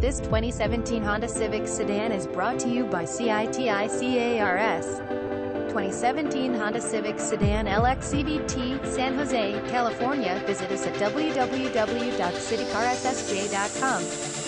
This 2017 Honda Civic sedan is brought to you by CITICARS. 2017 Honda Civic Sedan LX CVT, San Jose, California. Visit us at www.citicarssj.com.